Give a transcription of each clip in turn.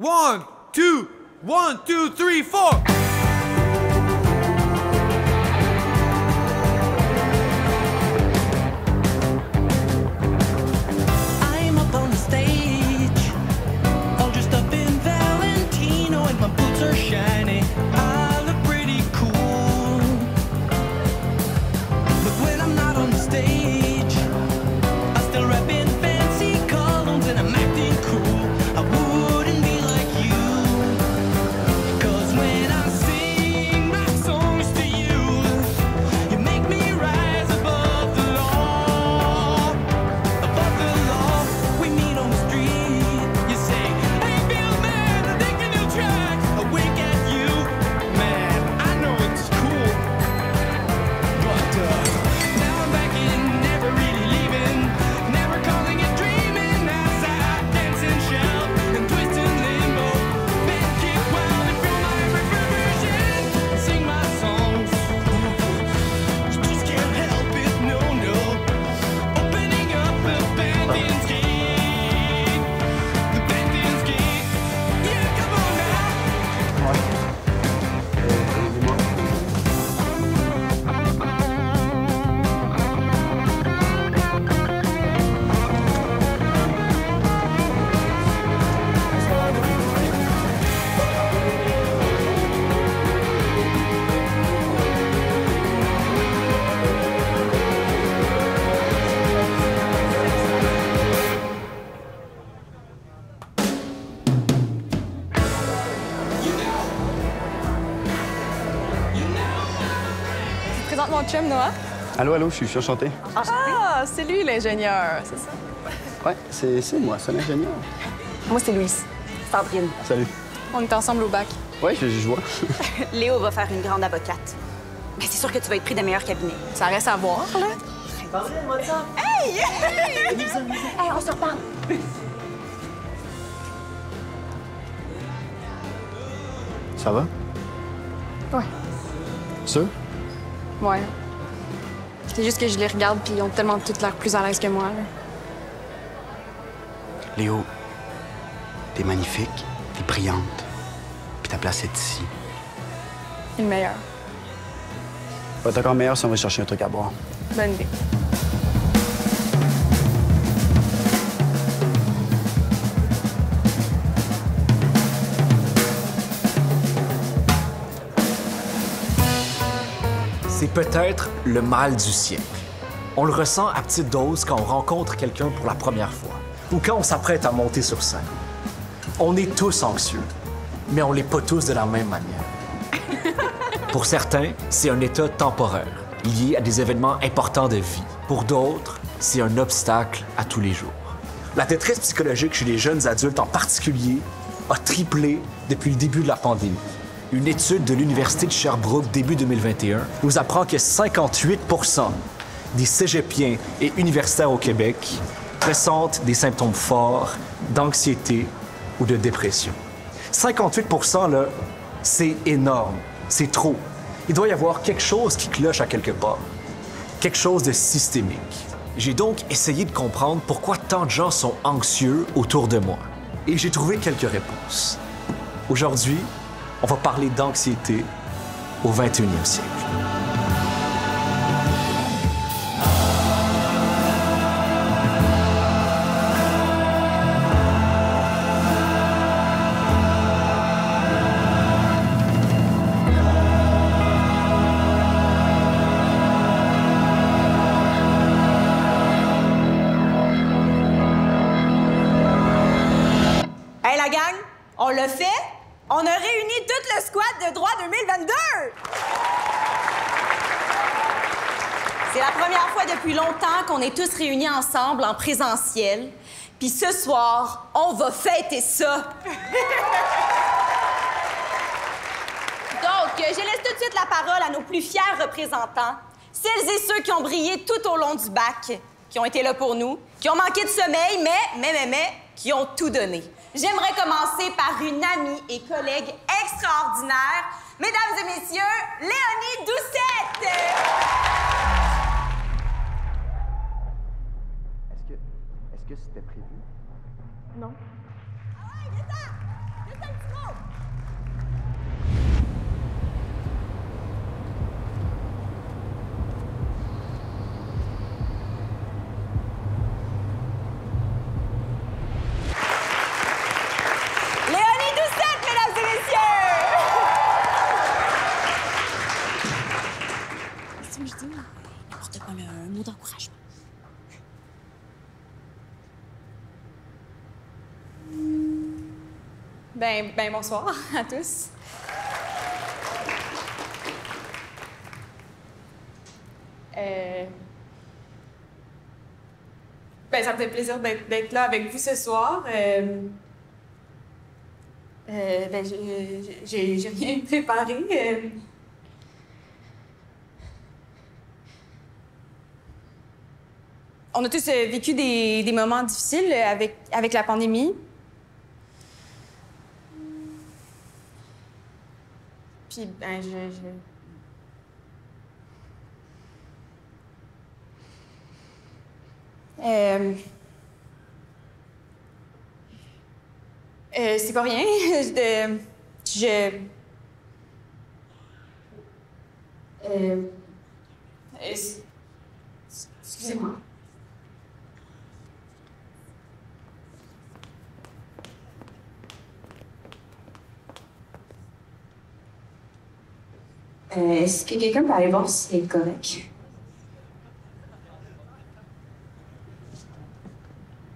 One, two, one, two, three, four. I'm up on the stage, all dressed up in Valentino, and my boots are shiny. Chum, Noah? Allô, allô, je suis enchanté. Ah, c'est lui l'ingénieur, c'est ça? Ouais, c'est c'est moi, c'est l'ingénieur. Moi, c'est Louise. Sandrine, Salut. On est ensemble au bac. Ouais, je, je vois. Léo va faire une grande avocate. Mais c'est sûr que tu vas être pris des meilleurs cabinets. Ça reste à voir, là. Hey, on se reparle. Ça va? Ouais. Sûr? Ouais. C'est juste que je les regarde, puis ils ont tellement toutes l'air plus à l'aise que moi, là. Léo, t'es magnifique, t'es brillante, puis ta place est ici. C'est le meilleur. Va être encore meilleur si on va chercher un truc à boire. Bonne idée. Peut-être le mal du siècle. On le ressent à petite dose quand on rencontre quelqu'un pour la première fois ou quand on s'apprête à monter sur scène. On est tous anxieux, mais on l'est pas tous de la même manière. Pour certains, c'est un état temporaire, lié à des événements importants de vie. Pour d'autres, c'est un obstacle à tous les jours. La détresse psychologique chez les jeunes adultes en particulier a triplé depuis le début de la pandémie. Une étude de l'Université de Sherbrooke début 2021 nous apprend que 58% des cégepiens et universitaires au Québec pressentent des symptômes forts d'anxiété ou de dépression. 58 là, c'est énorme, c'est trop. Il doit y avoir quelque chose qui cloche à quelque part, quelque chose de systémique. J'ai donc essayé de comprendre pourquoi tant de gens sont anxieux autour de moi. Et j'ai trouvé quelques réponses. Aujourd'hui, on va parler d'anxiété au 21e siècle. En présentiel. Puis ce soir, on va fêter ça. Donc, je laisse tout de suite la parole à nos plus fiers représentants, celles et ceux qui ont brillé tout au long du bac, qui ont été là pour nous, qui ont manqué de sommeil, mais, mais, mais, mais, qui ont tout donné. J'aimerais commencer par une amie et collègue extraordinaire, mesdames et messieurs, Léonie Doucette! que est-ce que c'était prévu? Non. Ah ouais, viens ça! Viens ça, petit! Ben, ben bonsoir à tous. Euh... Ben, ça me fait plaisir d'être là avec vous ce soir. Euh... euh, ben, j'ai rien préparé. euh. On a tous euh, vécu des, des moments difficiles avec, avec la pandémie. Puis, ben, je... je... Euh, euh, c'est pas rien. Je. je... Euh, Euh, Excusez-moi. Euh, Est-ce que quelqu'un peut aller voir si c'est correct?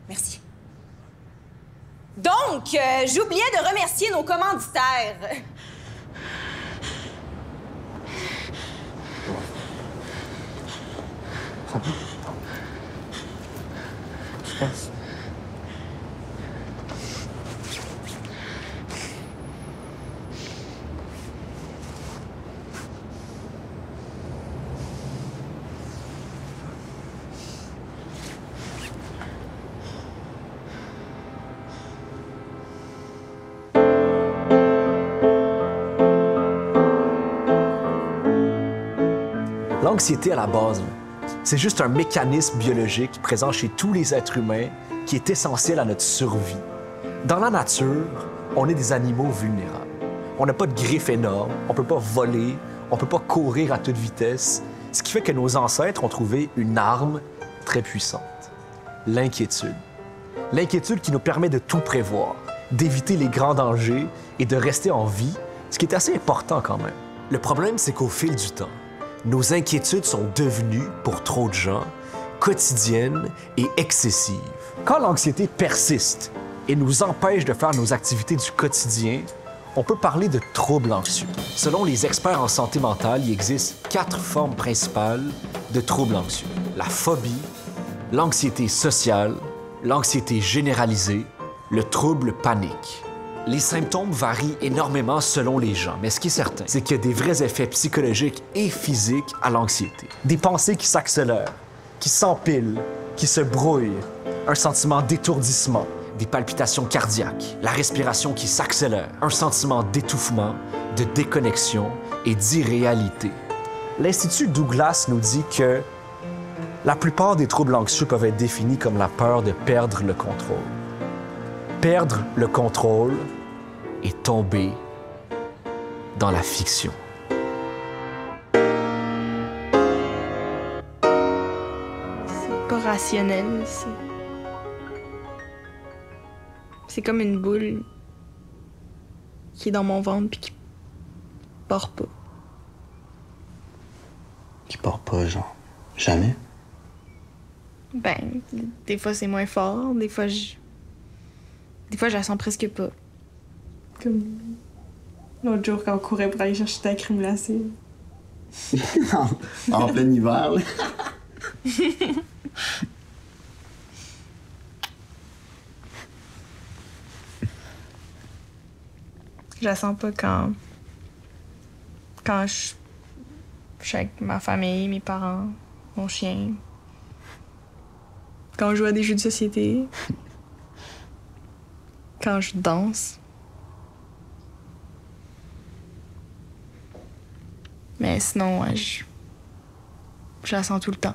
Merci. Donc, euh, j'oubliais de remercier nos commanditaires. L'anxiété à la base, c'est juste un mécanisme biologique présent chez tous les êtres humains qui est essentiel à notre survie. Dans la nature, on est des animaux vulnérables. On n'a pas de griffes énormes, on peut pas voler, on peut pas courir à toute vitesse, ce qui fait que nos ancêtres ont trouvé une arme très puissante, l'inquiétude. L'inquiétude qui nous permet de tout prévoir, d'éviter les grands dangers et de rester en vie, ce qui est assez important quand même. Le problème, c'est qu'au fil du temps, nos inquiétudes sont devenues, pour trop de gens, quotidiennes et excessives. Quand l'anxiété persiste et nous empêche de faire nos activités du quotidien, on peut parler de troubles anxieux. Selon les experts en santé mentale, il existe quatre formes principales de troubles anxieux. La phobie, l'anxiété sociale, l'anxiété généralisée, le trouble panique. Les symptômes varient énormément selon les gens, mais ce qui est certain, c'est qu'il y a des vrais effets psychologiques et physiques à l'anxiété. Des pensées qui s'accélèrent, qui s'empilent, qui se brouillent, un sentiment d'étourdissement, des palpitations cardiaques, la respiration qui s'accélère, un sentiment d'étouffement, de déconnexion et d'irréalité. L'Institut Douglas nous dit que la plupart des troubles anxieux peuvent être définis comme la peur de perdre le contrôle. Perdre le contrôle et tomber dans la fiction. C'est pas rationnel. C'est... c'est comme une boule qui est dans mon ventre puis qui part pas. Qui part pas, genre. Jamais? Ben, des fois c'est moins fort, des fois je. Des fois je la sens presque pas. Comme l'autre jour quand on courait pour aller chercher ta crème glacée. en, en plein hiver, là. Je la sens pas quand. Quand je. Je suis avec ma famille, mes parents, mon chien. Quand je joue à des jeux de société. quand je danse. Mais sinon, ouais, je. Je la sens tout le temps.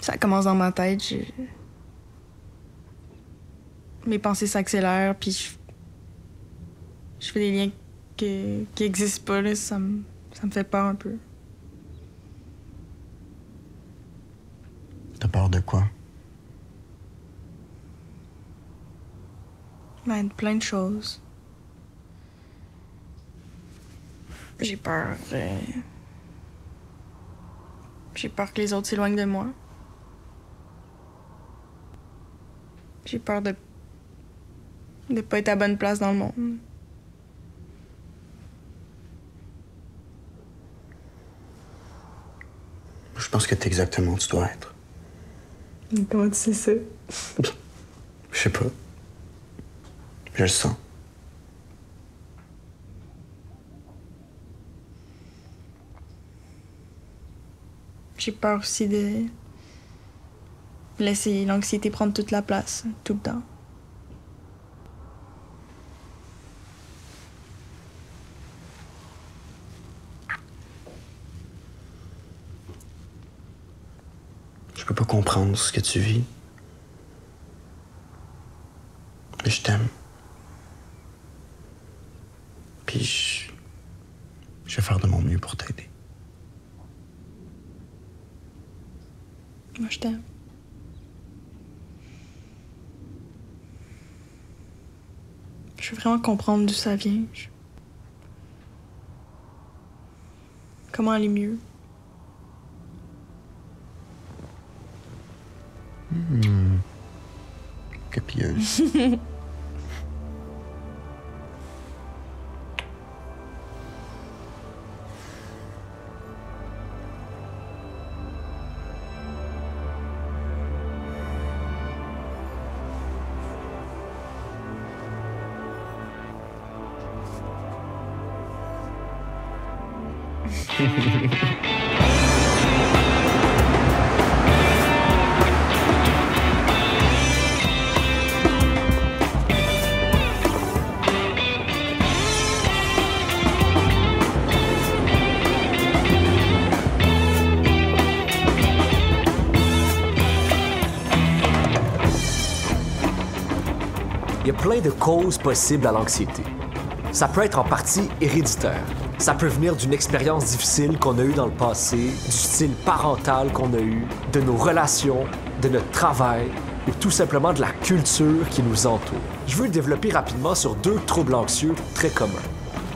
Ça commence dans ma tête, je mes pensées s'accélèrent, puis je, je fais des liens que- qui n'existent pas, là, ça me, ça me fait peur un peu. T'as peur de quoi? Ben, de plein de choses. J'ai peur. euh, J'ai peur que les autres s'éloignent de moi. J'ai peur de de pas être à bonne place dans le monde. Je pense que t'es exactement où tu dois être. Comment tu sais ça? Je sais pas. Je le sens. J'ai peur aussi de laisser l'anxiété prendre toute la place, tout le temps. Je peux pas comprendre ce que tu vis. Mais je t'aime. Puis je... je vais faire de mon mieux pour t'aider. Moi, je t'aime. Je veux vraiment comprendre d'où ça vient. Je- Comment aller mieux. Copieuse. Il de causes possibles à l'anxiété. Ça peut être en partie héréditaire. Ça peut venir d'une expérience difficile qu'on a eue dans le passé, du style parental qu'on a eu, de nos relations, de notre travail ou tout simplement de la culture qui nous entoure. Je veux développer rapidement sur deux troubles anxieux très communs.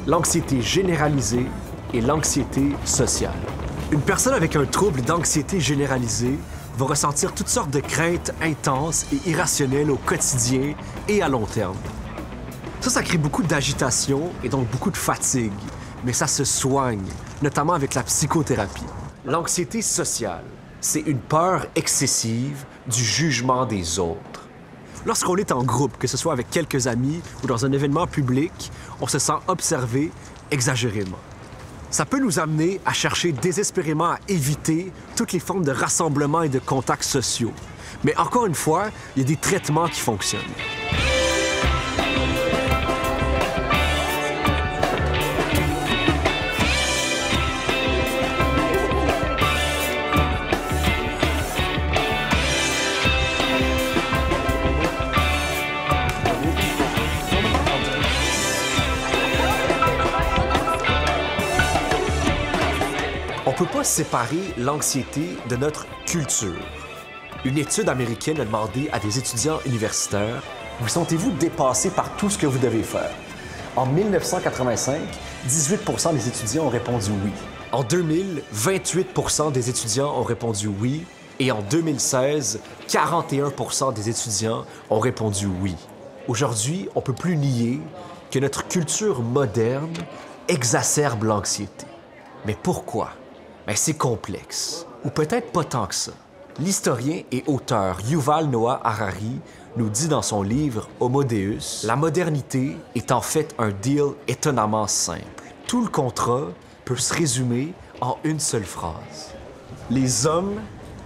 L'anxiété généralisée et l'anxiété sociale. Une personne avec un trouble d'anxiété généralisée va ressentir toutes sortes de craintes intenses et irrationnelles au quotidien et à long terme. Ça, ça crée beaucoup d'agitation et donc beaucoup de fatigue, mais ça se soigne, notamment avec la psychothérapie. L'anxiété sociale, c'est une peur excessive du jugement des autres. Lorsqu'on est en groupe, que ce soit avec quelques amis ou dans un événement public, on se sent observé exagérément. Ça peut nous amener à chercher désespérément à éviter toutes les formes de rassemblements et de contacts sociaux. Mais encore une fois, il y a des traitements qui fonctionnent. Séparer l'anxiété de notre culture. Une étude américaine a demandé à des étudiants universitaires Vous sentez-vous dépassé par tout ce que vous devez faire? En 1985, 18 des étudiants ont répondu oui. En 2000, 28% des étudiants ont répondu oui. Et en 2016, 41 des étudiants ont répondu oui. Aujourd'hui, on peut plus nier que notre culture moderne exacerbe l'anxiété. Mais pourquoi? Ben, c'est complexe. Ou peut-être pas tant que ça. L'historien et auteur Yuval Noah Harari nous dit dans son livre Homo Deus, la modernité est en fait un deal étonnamment simple. Tout le contrat peut se résumer en une seule phrase. Les hommes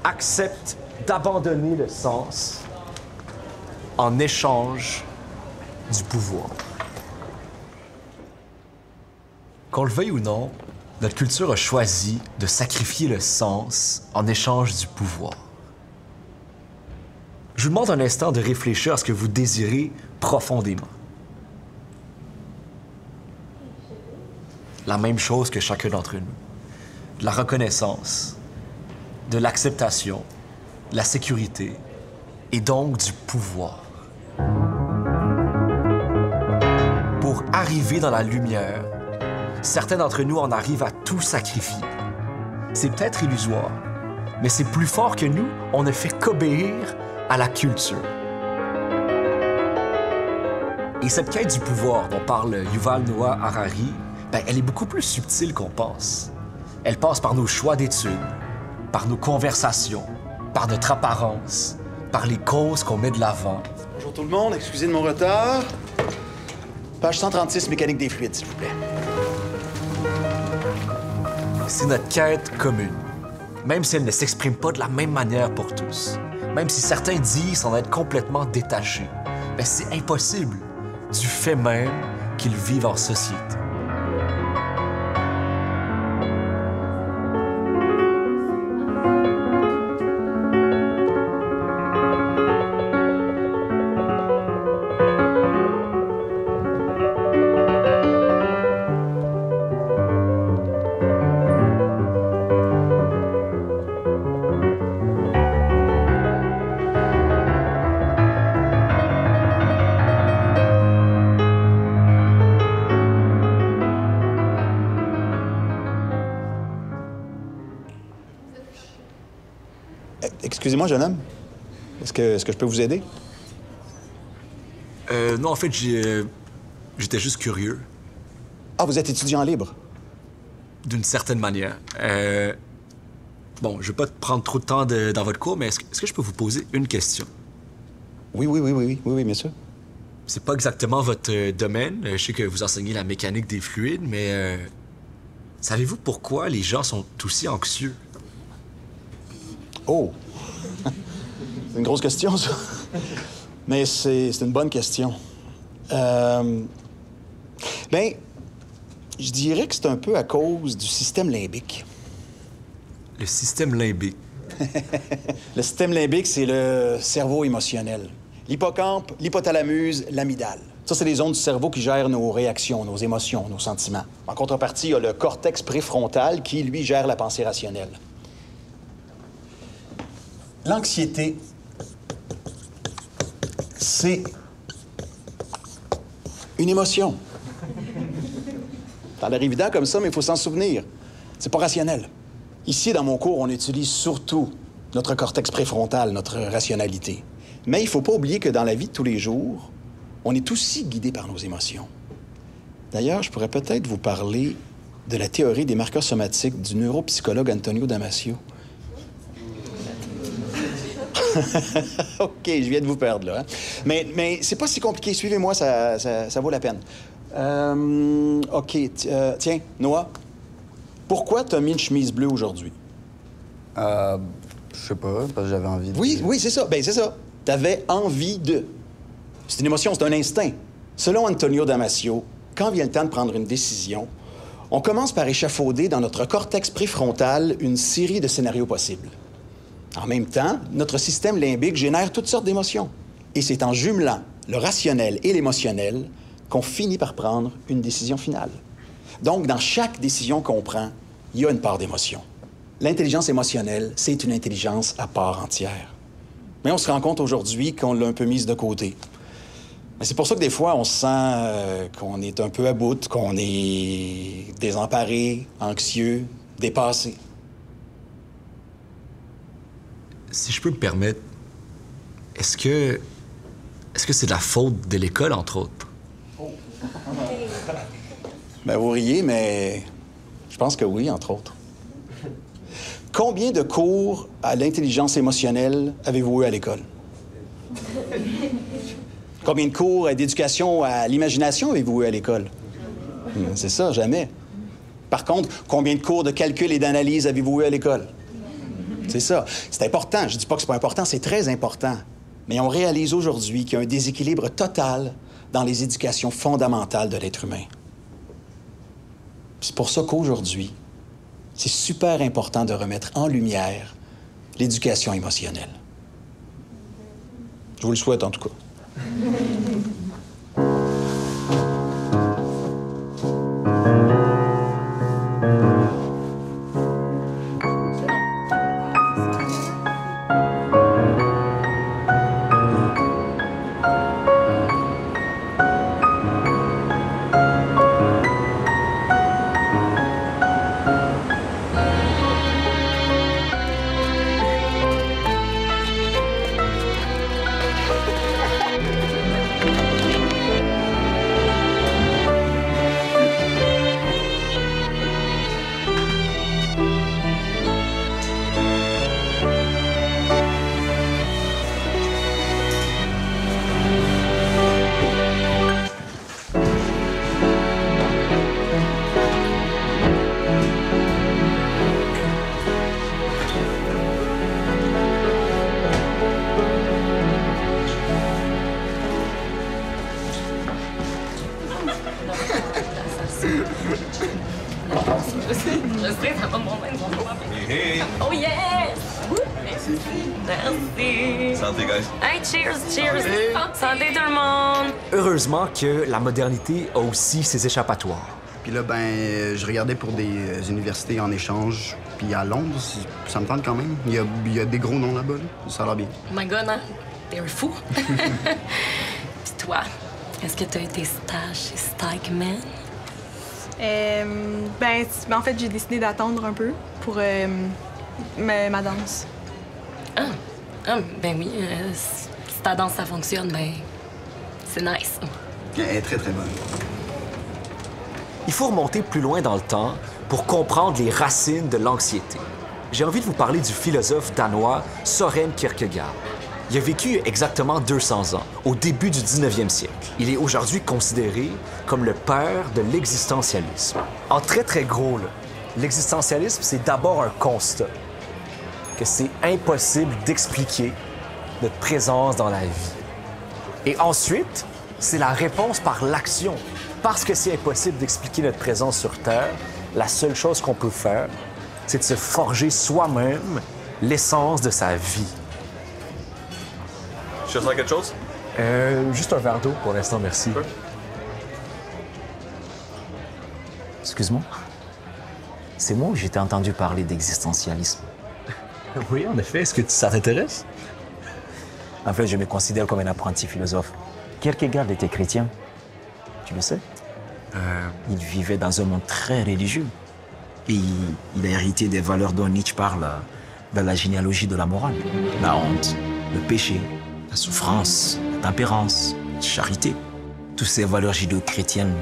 acceptent d'abandonner le sens en échange du pouvoir. Qu'on le veuille ou non, notre culture a choisi de sacrifier le sens en échange du pouvoir. Je vous demande un instant de réfléchir à ce que vous désirez profondément. La même chose que chacun d'entre nous. De la reconnaissance, de l'acceptation, de la sécurité et donc du pouvoir. Pour arriver dans la lumière, certains d'entre nous en arrivent à tout sacrifier. C'est peut-être illusoire, mais c'est plus fort que nous, on ne fait qu'obéir à la culture. Et cette quête du pouvoir dont parle Yuval Noah Harari, ben, elle est beaucoup plus subtile qu'on pense. Elle passe par nos choix d'études, par nos conversations, par notre apparence, par les causes qu'on met de l'avant. Bonjour tout le monde, excusez de mon retard. Page 136, mécanique des fluides, s'il vous plaît. C'est notre quête commune, même si elle ne s'exprime pas de la même manière pour tous. Même si certains disent en être complètement détachés, ben c'est impossible du fait même qu'ils vivent en société. Excusez-moi, jeune homme. Est-ce que, est-ce que je peux vous aider? Euh, non, en fait, j'ai, euh, j'étais juste curieux, Ah, vous êtes étudiant libre? d'une certaine manière. Euh, bon, je vais pas prendre trop de temps de- dans votre cours, mais est-ce, que- je peux vous poser une question? Oui, oui, oui, oui, oui, oui, oui, bien sûr. C'est pas exactement votre euh, domaine. Euh, Je sais que vous enseignez la mécanique des fluides, mais euh, savez-vous pourquoi les gens sont aussi anxieux? Oh! C'est une grosse question, ça. Mais c'est, une bonne question. Euh, ben, je dirais que c'est un peu à cause du système limbique. Le système limbique. Le système limbique, c'est le cerveau émotionnel. L'hippocampe, l'hypothalamus, l'amygdale. Ça, c'est les zones du cerveau qui gèrent nos réactions, nos émotions, nos sentiments. En contrepartie, il y a le cortex préfrontal qui, lui, gère la pensée rationnelle. L'anxiété, c'est une émotion. Ça a l'air évident comme ça, mais il faut s'en souvenir. C'est pas rationnel. Ici, dans mon cours, on utilise surtout notre cortex préfrontal, notre rationalité. Mais il ne faut pas oublier que dans la vie de tous les jours, on est aussi guidé par nos émotions. D'ailleurs, je pourrais peut-être vous parler de la théorie des marqueurs somatiques du neuropsychologue Antonio Damasio. OK, je viens de vous perdre, là. hein. Mais, mais c'est pas si compliqué. Suivez-moi, ça, ça- ça vaut la peine. Euh, OK, euh, tiens, Noah, pourquoi t'as mis une chemise bleue aujourd'hui? Euh, je sais pas, parce que j'avais envie de... Oui, oui, c'est ça. Ben, c'est ça. T'avais envie de. C'est une émotion, c'est un instinct. Selon Antonio Damasio, quand vient le temps de prendre une décision, on commence par échafauder dans notre cortex préfrontal une série de scénarios possibles. En même temps, notre système limbique génère toutes sortes d'émotions. Et c'est en jumelant le rationnel et l'émotionnel qu'on finit par prendre une décision finale. Donc, dans chaque décision qu'on prend, il y a une part d'émotion. L'intelligence émotionnelle, c'est une intelligence à part entière. Mais on se rend compte aujourd'hui qu'on l'a un peu mise de côté. C'est pour ça que des fois, on se sent euh, qu'on est un peu à bout, qu'on est désemparé, anxieux, dépassé. Si je peux me permettre, est-ce que. Est-ce que c'est de la faute de l'école, entre autres? Ben, vous riez, mais je pense que oui, entre autres. Combien de cours à l'intelligence émotionnelle avez-vous eu à l'école? Combien de cours d'éducation à l'imagination avez-vous eu à l'école? Hmm, C'est ça, jamais. Par contre, combien de cours de calcul et d'analyse avez-vous eu à l'école? C'est ça. C'est important. Je dis pas que c'est pas important, c'est très important. Mais on réalise aujourd'hui qu'il y a un déséquilibre total dans les éducations fondamentales de l'être humain. C'est pour ça qu'aujourd'hui, c'est super important de remettre en lumière l'éducation émotionnelle. Je vous le souhaite en tout cas. Que la modernité a aussi ses échappatoires. Puis là, ben, je regardais pour des universités en échange. Puis à Londres, ça me tente quand même. Il y a, il y a des gros noms là-bas. là. Ça a l'air bien. My god, hein? T'es un fou. Puis toi, est-ce que t'as eu tes stages chez Stikeman? Euh, ben, ben, en fait, j'ai décidé d'attendre un peu pour euh, ma, ma danse. Ah, ah ben oui. euh, si si ta danse, ça fonctionne, ben, c'est nice. Est très, très bonne. Il faut remonter plus loin dans le temps pour comprendre les racines de l'anxiété. J'ai envie de vous parler du philosophe danois Soren Kierkegaard. Il a vécu exactement 200 ans, au début du 19e siècle. Il est aujourd'hui considéré comme le père de l'existentialisme. En très très gros, l'existentialisme, c'est d'abord un constat que c'est impossible d'expliquer notre présence dans la vie. Et ensuite, c'est la réponse par l'action. Parce que c'est impossible d'expliquer notre présence sur Terre, la seule chose qu'on peut faire, c'est de se forger soi-même l'essence de sa vie. Je sens quelque chose? Euh, juste un verre d'eau pour l'instant, merci. Excuse-moi. C'est moi ou j'étais entendu parler d'existentialisme Oui, en effet. Est-ce que ça t'intéresse? En fait, je me considère comme un apprenti philosophe. Kierkegaard était chrétien? Tu le sais? Il vivait dans un monde très religieux. Et il, il a hérité des valeurs dont Nietzsche parle euh, dans la généalogie de la morale. La honte, le péché, la souffrance, la tempérance, la charité. Toutes ces valeurs judéo-chrétiennes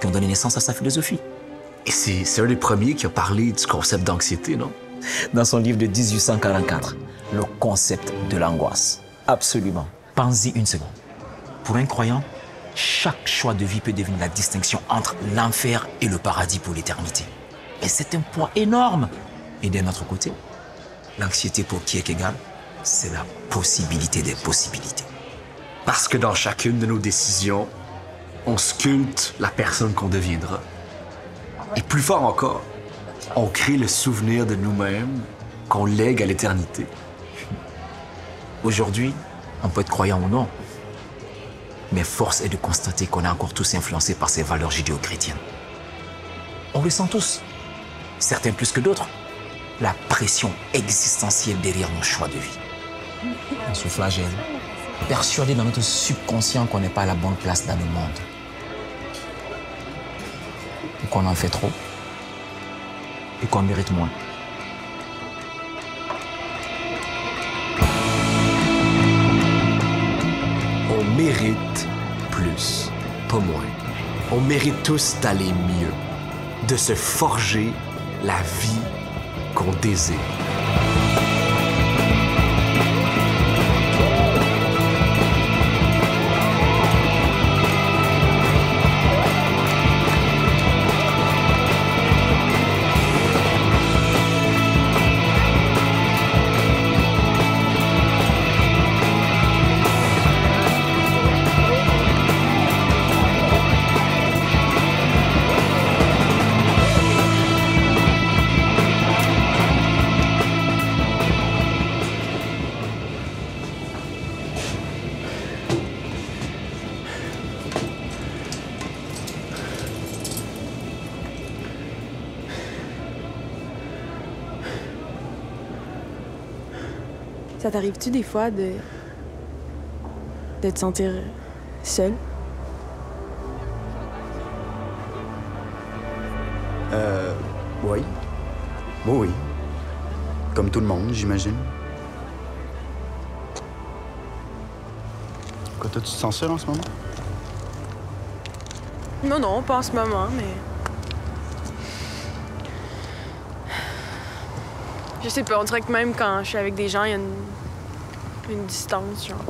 qui ont donné naissance à sa philosophie. Et c'est c'est un des premiers qui a parlé du concept d'anxiété, non? Dans son livre de 1844, Le concept de l'angoisse. Absolument. Pensez une seconde. Pour un croyant, chaque choix de vie peut devenir la distinction entre l'enfer et le paradis pour l'éternité. Et c'est un poids énorme. Et d'un autre côté, l'anxiété pour Kierkegaard, c'est la possibilité des possibilités. Parce que dans chacune de nos décisions, on sculpte la personne qu'on deviendra. Et plus fort encore, on crée le souvenir de nous-mêmes qu'on lègue à l'éternité. Aujourd'hui, on peut être croyant ou non. Mais force est de constater qu'on est encore tous influencés par ces valeurs judéo-chrétiennes. On le sent tous, certains plus que d'autres, la pression existentielle derrière nos choix de vie. On se flagelle, persuadé dans notre subconscient qu'on n'est pas à la bonne place dans le monde. Et qu'on en fait trop. Et qu'on mérite moins. On mérite moins. On mérite tous d'aller mieux, de se forger la vie qu'on désire. Ça t'arrive-tu des fois de. de te sentir seul? Euh. Oui. Oui, oui. Comme tout le monde, j'imagine. Quoi, toi, tu te sens seul en ce moment? Non, non, pas en ce moment, mais. Je sais pas, on dirait que même quand je suis avec des gens, il y a une. Une distance, genre.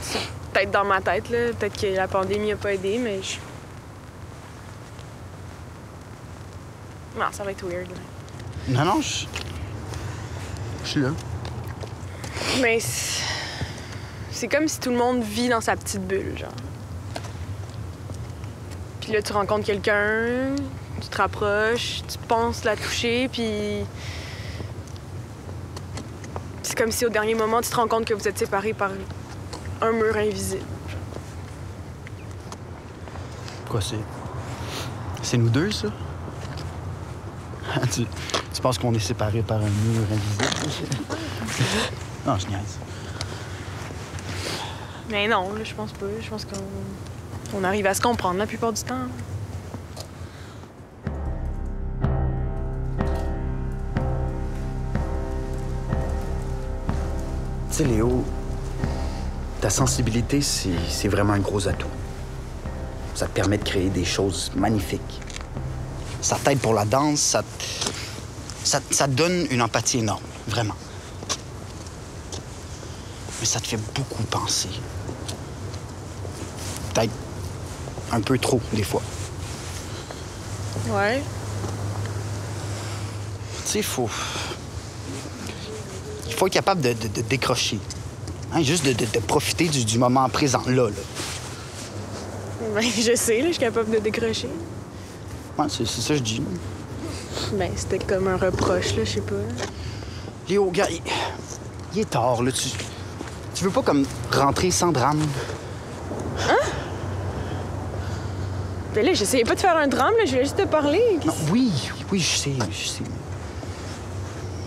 C'est Peut-être dans ma tête, là. Peut-être que la pandémie a pas aidé, mais je. Non, ça va être weird, là. Non, non, je. Je suis là. Mais c'est c'est comme si tout le monde vit dans sa petite bulle, genre. Puis là, tu rencontres quelqu'un, tu te rapproches, tu penses la toucher, puis. C'est comme si au dernier moment, tu te rends compte que vous êtes séparés par un mur invisible. Quoi, c'est. C'est nous deux, ça? tu, tu penses qu'on est séparés par un mur invisible? non, je niaise. Mais non, je pense pas. Je pense qu'on on arrive à se comprendre la plupart du temps. Tu sais, Léo, ta sensibilité, c'est vraiment un gros atout. Ça te permet de créer des choses magnifiques. Ça t'aide pour la danse, ça, te- ça, te- ça te donne une empathie énorme, vraiment. Mais ça te fait beaucoup penser. Peut-être un peu trop, des fois. Ouais. Tu sais, il faut. Il faut être capable de, de- de décrocher. Hein, juste de, profiter du, du moment présent, là. là. Ben, je sais, là, je suis capable de décrocher. Ouais, c'est ça que je dis. Ben, c'était comme un reproche, là, je sais pas. Léo, gars, il, il est tard, là. Tu, tu veux pas comme rentrer sans drame? Ben là, j'essayais pas de faire un drame, là, je voulais juste te parler. Non, oui, oui, je sais, je sais.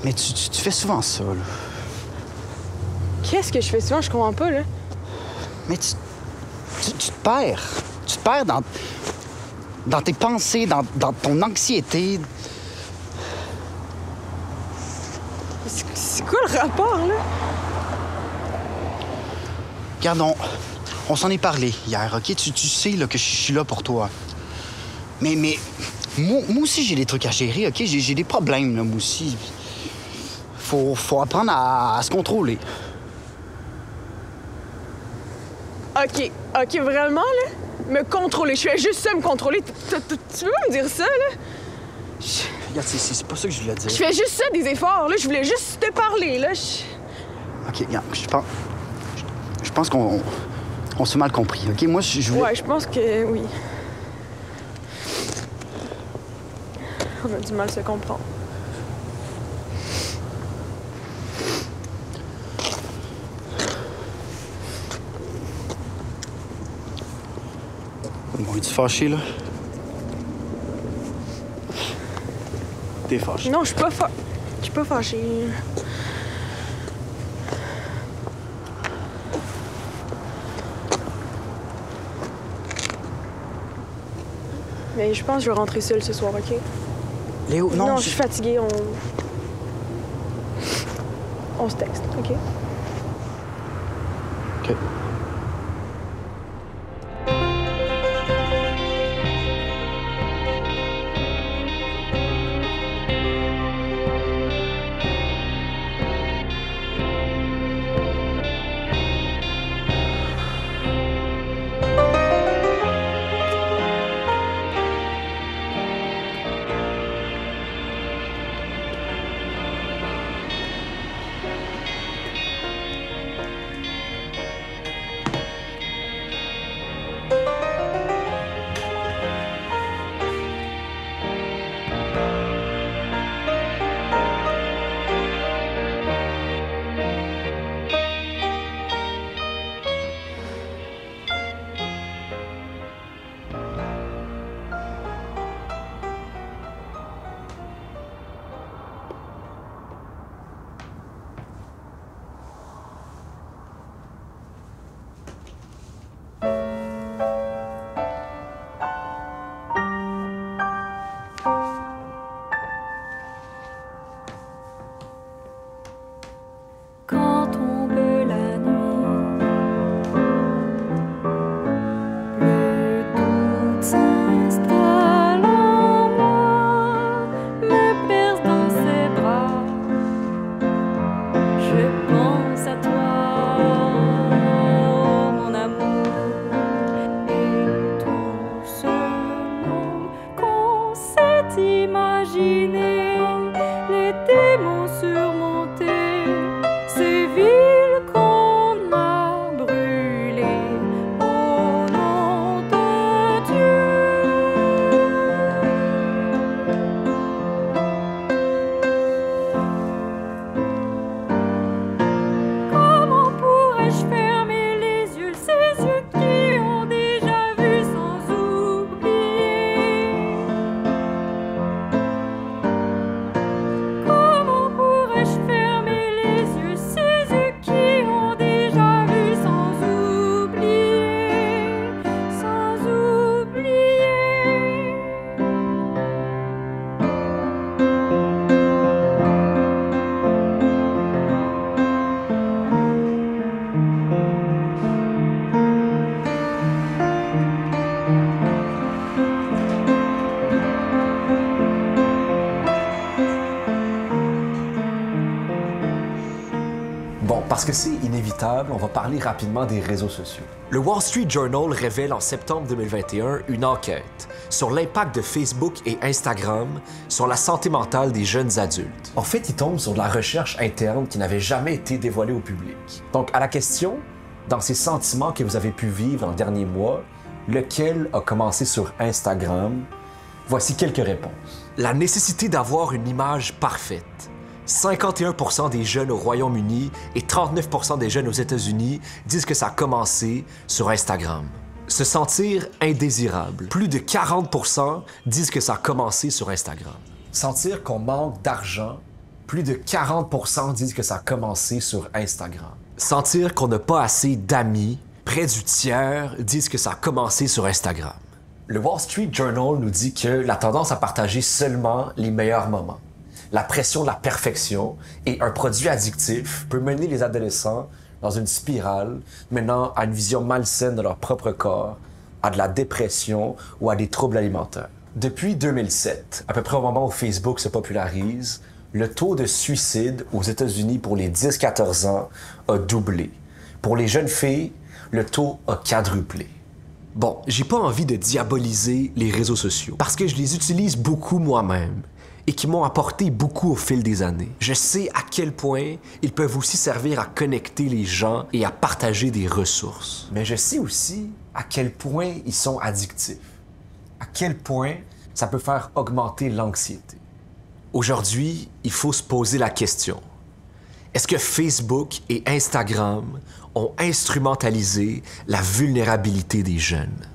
Mais tu, tu- tu fais souvent ça, là. Qu'est-ce que je fais souvent? Je comprends pas, là. Mais tu, tu, tu te perds. Tu te perds dans, dans tes pensées, dans, dans ton anxiété. C'est- quoi le rapport, là? Regarde, on, on s'en est parlé hier, OK? Tu, tu sais là, que je suis là pour toi. Mais, mais moi, moi aussi, j'ai des trucs à gérer, OK? J'ai j'ai des problèmes, là, moi aussi. Faut, faut apprendre à, à se contrôler. OK, OK, vraiment, là? Me contrôler. Je fais juste ça, me contrôler. Tu veux me dire ça, là? Regarde, c'est- pas ça que je voulais dire. Je fais juste ça, des efforts, là. Je voulais juste te parler, là. Je- OK, regarde, je pense... je- Je pense qu'on on s'est mal compris, OK? Moi, je je voulais... Ouais, je pense que oui. On a du mal à se comprendre. Bon, es-tu fâché, là? T'es fâché. Non, je suis pas fa... Je suis pas fâchée. Mais je pense que je vais rentrer seule ce soir, OK? Léo, non, Non, je- suis fatiguée. On... On se texte? OK? On va parler rapidement des réseaux sociaux. Le Wall Street Journal révèle en septembre 2021 une enquête sur l'impact de Facebook et Instagram sur la santé mentale des jeunes adultes. En fait, il tombe sur de la recherche interne qui n'avait jamais été dévoilée au public. Donc, à la question, dans ces sentiments que vous avez pu vivre en derniers mois, lequel a commencé sur Instagram? Voici quelques réponses. La nécessité d'avoir une image parfaite. 51% des jeunes au Royaume-Uni et 39% des jeunes aux États-Unis disent que ça a commencé sur Instagram. Se sentir indésirable. Plus de 40% disent que ça a commencé sur Instagram. Sentir qu'on manque d'argent. Plus de 40% disent que ça a commencé sur Instagram. Sentir qu'on n'a pas assez d'amis. Près du tiers disent que ça a commencé sur Instagram. Le Wall Street Journal nous dit que la tendance à partager seulement les meilleurs moments la pression de la perfection et un produit addictif peut mener les adolescents dans une spirale menant à une vision malsaine de leur propre corps, à de la dépression ou à des troubles alimentaires. Depuis 2007, à peu près au moment où Facebook se popularise, le taux de suicide aux États-Unis pour les 10-14 ans a doublé. Pour les jeunes filles, le taux a quadruplé. Bon, j'ai pas envie de diaboliser les réseaux sociaux parce que je les utilise beaucoup moi-même et qui m'ont apporté beaucoup au fil des années. Je sais à quel point ils peuvent aussi servir à connecter les gens et à partager des ressources. Mais je sais aussi à quel point ils sont addictifs, à quel point ça peut faire augmenter l'anxiété. Aujourd'hui, il faut se poser la question. Est-ce que Facebook et Instagram ont instrumentalisé la vulnérabilité des jeunes?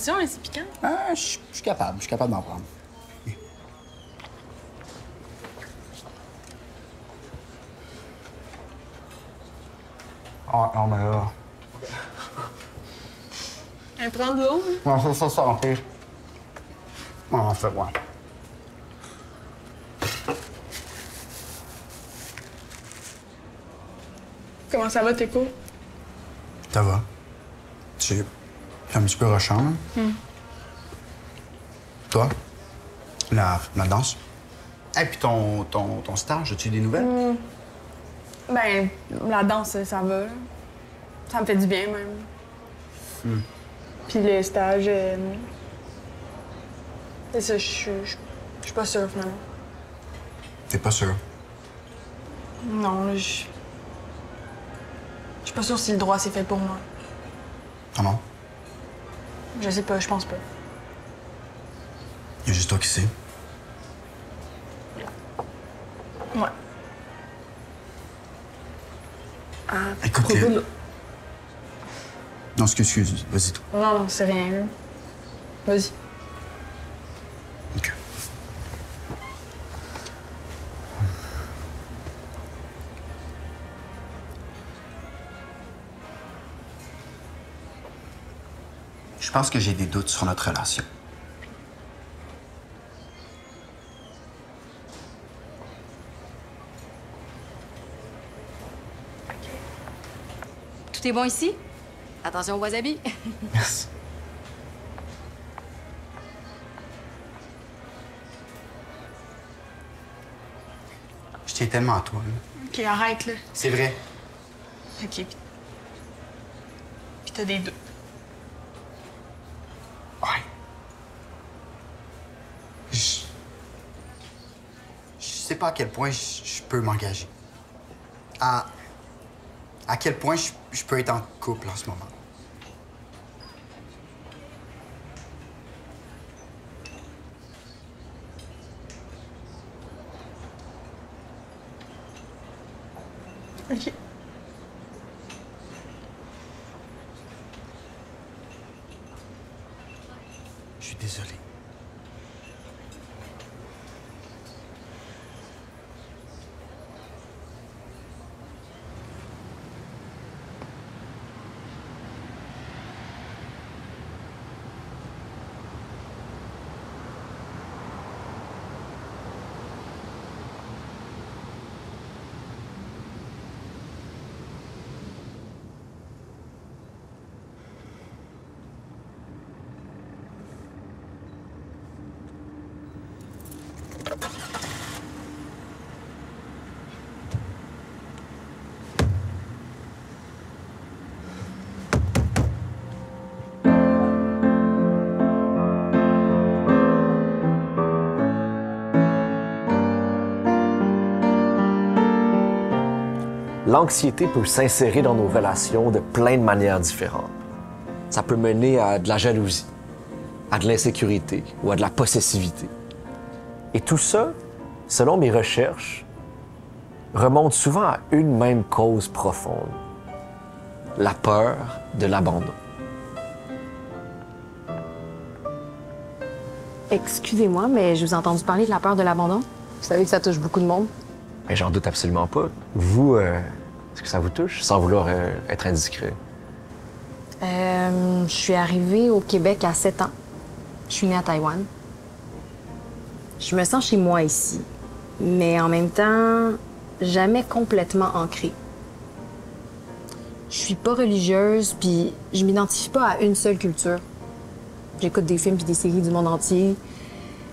Attention, hein, c'est piquant. Ah, je suis capable. Je suis capable d'en prendre. Ah, non, mais là... Elle prend de l'eau. hein? Non, ça, ça, ça, en pire. Non, fais moi. Comment ça va, tes cours? Ça va. C'est c'est un petit peu rushant? Hmm. Toi? La, la danse? Et puis ton, ton, ton stage, as-tu des nouvelles? Hmm. Ben, la danse, ça va. Ça me fait du bien, même. Hmm. Puis le stage. euh, C'est ça, je suis. Je je suis pas sûre, finalement. T'es pas sûr? Non, je. Je suis pas sûre si le droit c'est fait pour moi. Ah non? Je sais pas, je pense pas. Il y a juste toi qui sais. Ouais. Ah, Écoute, propos euh, de- Non, excuse, excuse. Vas-y, toi. Non, non, c'est rien. Vas-y. Je pense que j'ai des doutes sur notre relation. Tout est bon ici? Attention au wasabi. Merci. Je tiens tellement à toi. là. Ok, arrête, là. C'est vrai. Ok. Puis t'as des doutes. Ouais. Je... Je sais pas à quel point je, peux m'engager. À... À quel point je, peux être en couple en ce moment. L'anxiété peut s'insérer dans nos relations de plein de manières différentes. Ça peut mener à de la jalousie, à de l'insécurité ou à de la possessivité. Et tout ça, selon mes recherches, remonte souvent à une même cause profonde, la peur de l'abandon. Excusez-moi, mais je vous ai entendu parler de la peur de l'abandon. Vous savez que ça touche beaucoup de monde. Mais j'en doute absolument pas. Vous, euh, est-ce que ça vous touche, sans vouloir euh, être indiscret? Euh, je suis arrivée au Québec à 7 ans. Je suis née à Taïwan. Je me sens chez moi ici, mais en même temps, jamais complètement ancrée. Je suis pas religieuse, puis je m'identifie pas à une seule culture. J'écoute des films puis des séries du monde entier.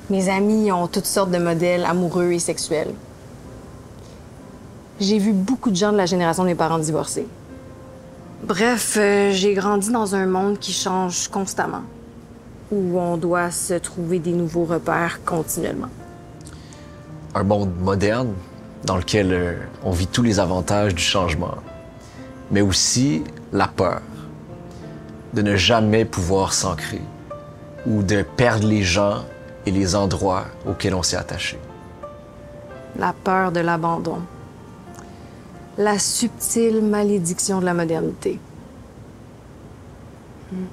Mes amis ont toutes sortes de modèles amoureux et sexuels. J'ai vu beaucoup de gens de la génération de mes parents divorcés. Bref, euh, j'ai grandi dans un monde qui change constamment, où on doit se trouver des nouveaux repères continuellement. Un monde moderne dans lequel euh, on vit tous les avantages du changement, mais aussi la peur de ne jamais pouvoir s'ancrer ou de perdre les gens et les endroits auxquels on s'est attaché. La peur de l'abandon. La subtile malédiction de la modernité. Hmm.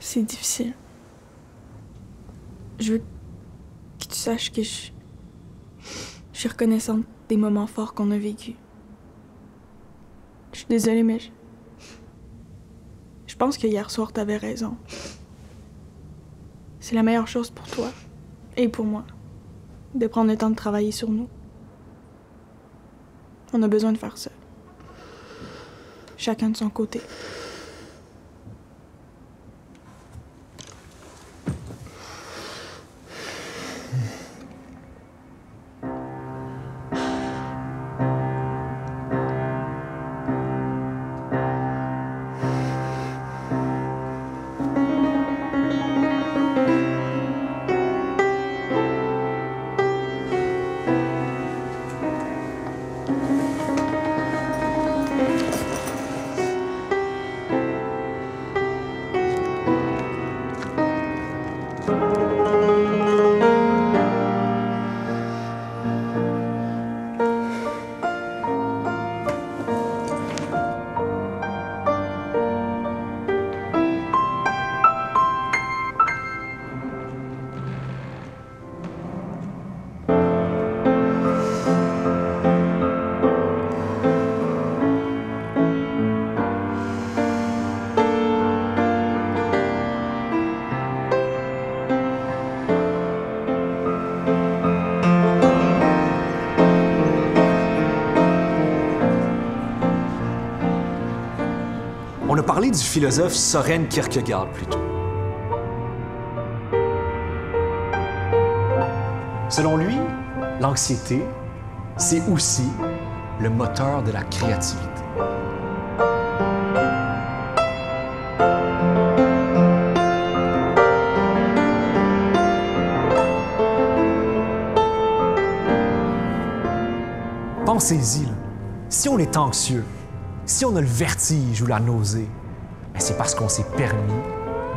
C'est difficile. Je veux que tu saches que je, je suis reconnaissante des moments forts qu'on a vécus. Je suis désolée, mais je, je pense que hier soir, t'avais raison. C'est la meilleure chose pour toi et pour moi de prendre le temps de travailler sur nous. On a besoin de faire ça. Chacun de son côté. Du philosophe Soren Kierkegaard plus tôt. Selon lui, l'anxiété, c'est aussi le moteur de la créativité. Pensez-y, si on est anxieux, si on a le vertige ou la nausée, c'est parce qu'on s'est permis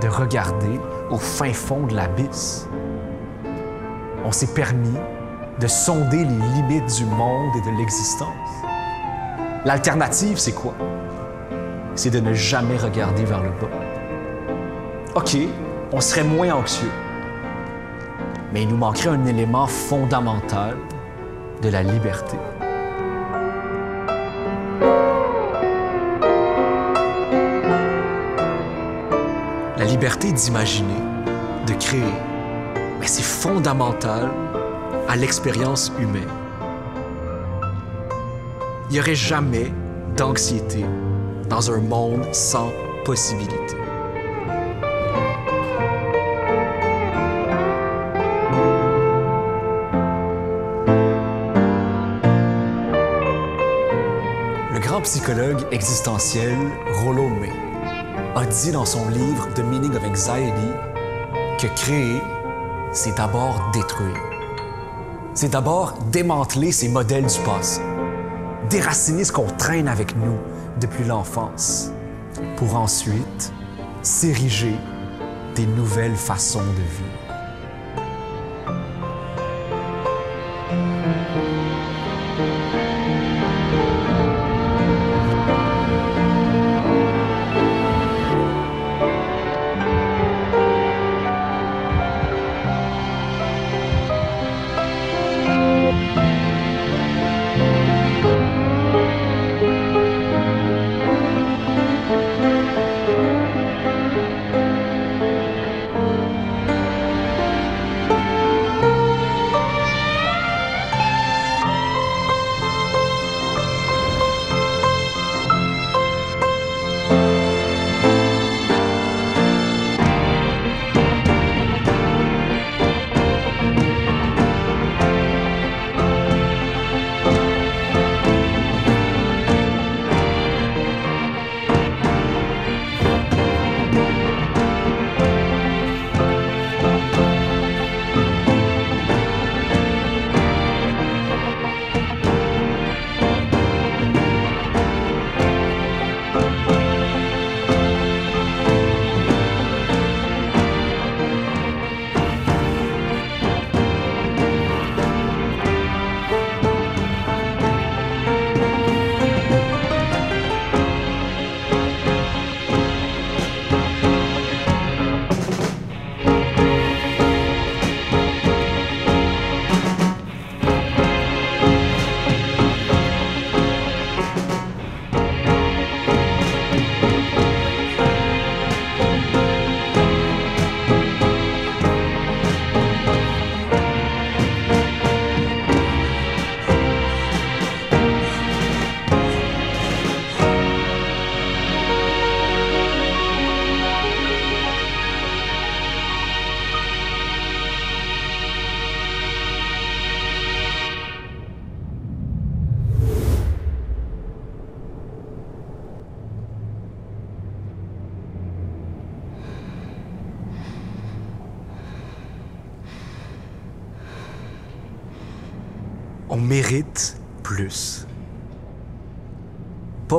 de regarder au fin fond de l'abysse. On s'est permis de sonder les limites du monde et de l'existence. L'alternative, c'est quoi? C'est de ne jamais regarder vers le bas. OK, on serait moins anxieux, mais il nous manquerait un élément fondamental de la liberté. D'imaginer, de créer, mais c'est fondamental à l'expérience humaine. Il n'y aurait jamais d'anxiété dans un monde sans possibilité. Le grand psychologue existentiel Rollo May a dit dans son livre The Meaning of Anxiety que créer, c'est d'abord détruire. C'est d'abord démanteler ces modèles du passé, déraciner ce qu'on traîne avec nous depuis l'enfance, pour ensuite s'ériger des nouvelles façons de vivre.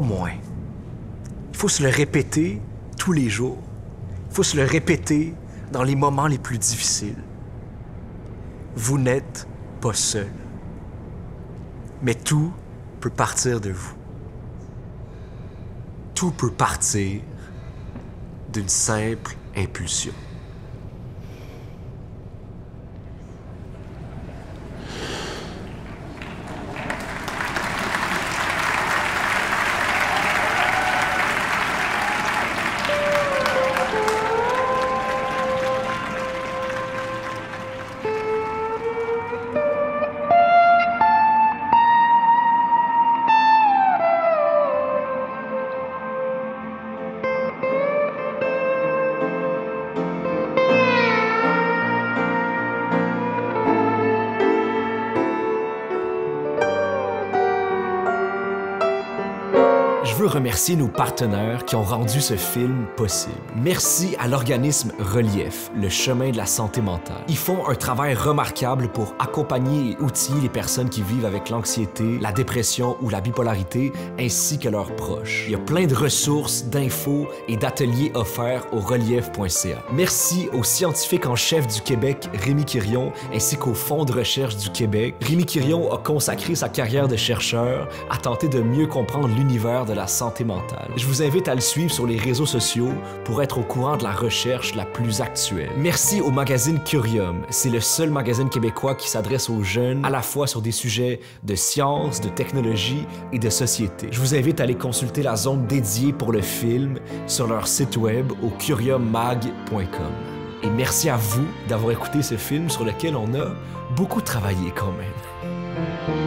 Moins. Il faut se le répéter tous les jours. Il faut se le répéter dans les moments les plus difficiles. Vous n'êtes pas seul. Mais tout peut partir de vous. Tout peut partir d'une simple impulsion. Remercier nos partenaires qui ont rendu ce film possible. Merci à l'organisme Relief, le chemin de la santé mentale. Ils font un travail remarquable pour accompagner et outiller les personnes qui vivent avec l'anxiété, la dépression ou la bipolarité, ainsi que leurs proches. Il y a plein de ressources, d'infos et d'ateliers offerts au relief.ca. Merci au scientifique en chef du Québec, Rémi Quirion, ainsi qu'au Fonds de recherche du Québec. Rémi Quirion a consacré sa carrière de chercheur à tenter de mieux comprendre l'univers de la Je vous invite à le suivre sur les réseaux sociaux pour être au courant de la recherche la plus actuelle. Merci au magazine Curium. C'est le seul magazine québécois qui s'adresse aux jeunes à la fois sur des sujets de science, de technologie et de société. Je vous invite à aller consulter la zone dédiée pour le film sur leur site web au curiummag.com. Et merci à vous d'avoir écouté ce film sur lequel on a beaucoup travaillé quand même.